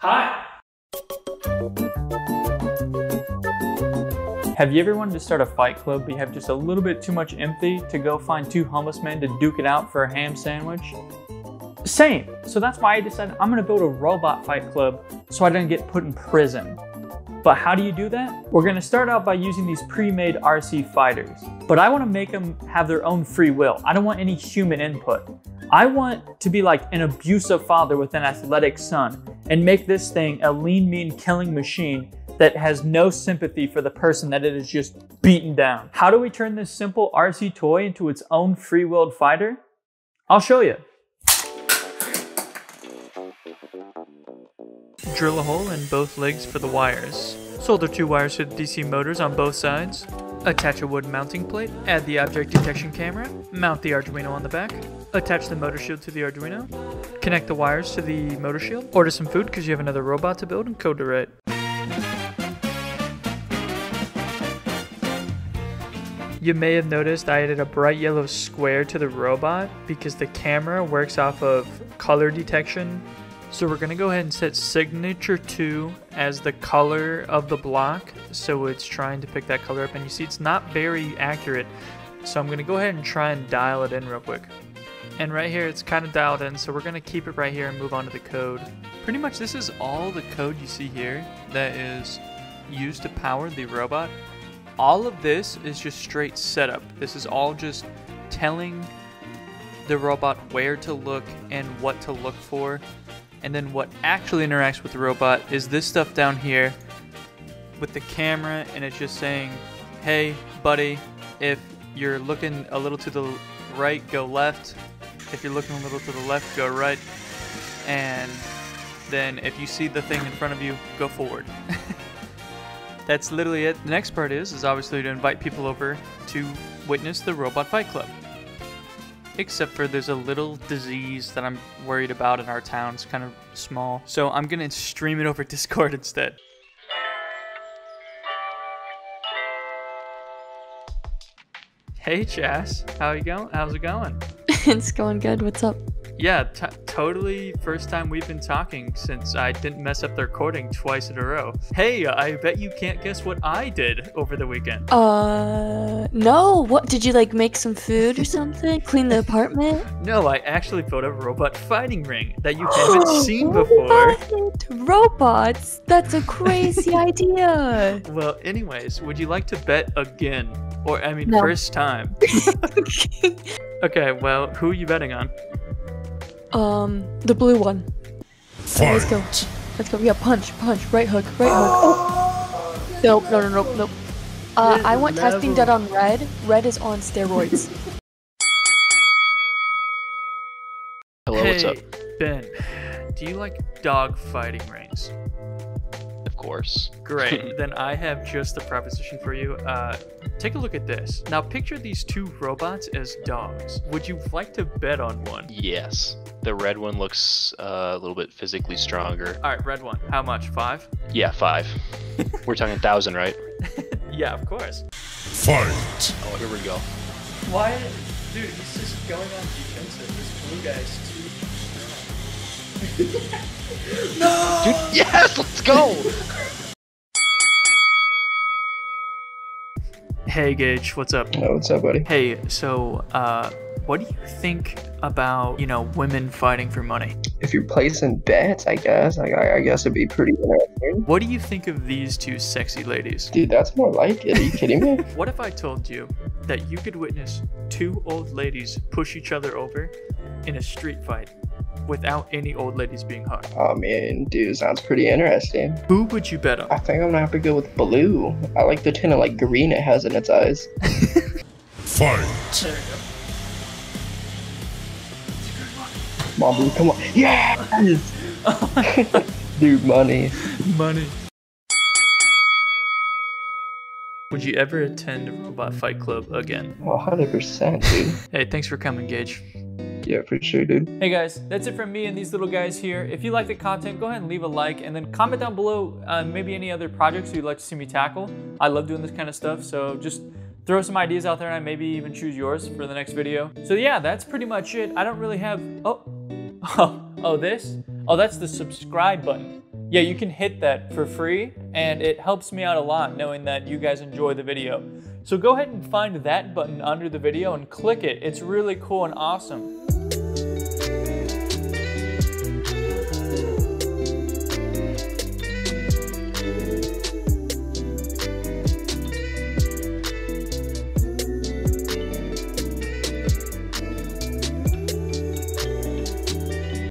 Hi! Have you ever wanted to start a fight club but you have just a little bit too much empathy to go find two homeless men to duke it out for a ham sandwich? Same. So that's why I decided I'm gonna build a robot fight club so I don't get put in prison. But how do you do that? We're gonna start out by using these pre-made RC fighters. But I wanna make them have their own free will. I don't want any human input. I want to be like an abusive father with an athletic son and make this thing a lean, mean killing machine that has no sympathy for the person that it is just beaten down. How do we turn this simple RC toy into its own free-willed fighter? I'll show you. Drill a hole in both legs for the wires. Solder two wires to the DC motors on both sides. Attach a wood mounting plate, add the object detection camera, mount the Arduino on the back, attach the motor shield to the Arduino, connect the wires to the motor shield, order some food because you have another robot to build, and code to write. You may have noticed I added a bright yellow square to the robot because the camera works off of color detection. So we're gonna go ahead and set signature 2 as the color of the block. So it's trying to pick that color up and you see it's not very accurate. So I'm gonna go ahead and try and dial it in real quick. And right here it's kind of dialed in so we're gonna keep it right here and move on to the code. Pretty much this is all the code you see here that is used to power the robot all of this is just straight setup. This is all just telling the robot where to look and what to look for. And then what actually interacts with the robot is this stuff down here with the camera and it's just saying, hey buddy, if you're looking a little to the right, go left. If you're looking a little to the left, go right. And then if you see the thing in front of you, go forward. that's literally it. The next part is, is obviously to invite people over to witness the Robot Fight Club. Except for there's a little disease that I'm worried about in our town. It's kind of small. So I'm going to stream it over Discord instead. Hey Chas, how you going? How's it going? It's going good. What's up? Yeah, t- totally. First time we've been talking since I didn't mess up the recording twice in a row. Hey, I bet you can't guess what I did over the weekend. Uh, no. What did you like? Make some food or something? Clean the apartment? No, I actually built a robot fighting ring that you haven't seen before. What? Robots? That's a crazy idea. Well, anyways, would you like to bet again? Or I mean, No. first time. okay, well, who are you betting on? um, the blue one. Okay, let's go. Let's go. Yeah, punch, punch, right hook, right hook. Nope, no, no, no, no. Uh, I want testing done on red. Red is on steroids. Hello, hey, what's up? Ben, do you like dog fighting rings? Of course. Great. then I have just the proposition for you. Uh, take a look at this. Now picture these two robots as dogs. Would you like to bet on one? Yes. The red one looks uh, a little bit physically stronger. All right, red one. How much? Five? Yeah, five. We're talking a thousand, right? Yeah, of course. Fight! Oh, here we go. Why, dude? He's just going on defensive. This blue guy's too strong. Dude, yes, let's go! Hey, Gage, what's up? Oh, what's up, buddy? Hey, so, uh, what do you think about, you know, women fighting for money? If you're placing bets, I guess, like, I, I guess it'd be pretty interesting. What do you think of these two sexy ladies? Dude, that's more like it. Are you kidding me? What if I told you that you could witness two old ladies push each other over in a street fight without any old ladies being hurt? Oh man, dude, sounds pretty interesting. Who would you bet on? I think I'm gonna have to go with blue. I like the tint of like green it has in its eyes. Fight! There we go. Come on, blue, come on. Yes! dude, money. Money. Would you ever attend a Robot Fight Club again? Oh, 100%, dude. Hey, thanks for coming, Gage. Yeah, for sure, dude. Hey guys, that's it from me and these little guys here. If you like the content, go ahead and leave a like and then comment down below uh, maybe any other projects you'd like to see me tackle. I love doing this kind of stuff, so just throw some ideas out there and I maybe even choose yours for the next video. So yeah, that's pretty much it. I don't really have, oh, oh, oh this? Oh, that's the subscribe button. yeah, you can hit that for free, and it helps me out a lot knowing that you guys enjoy the video. So go ahead and find that button under the video and click it. It's really cool and awesome.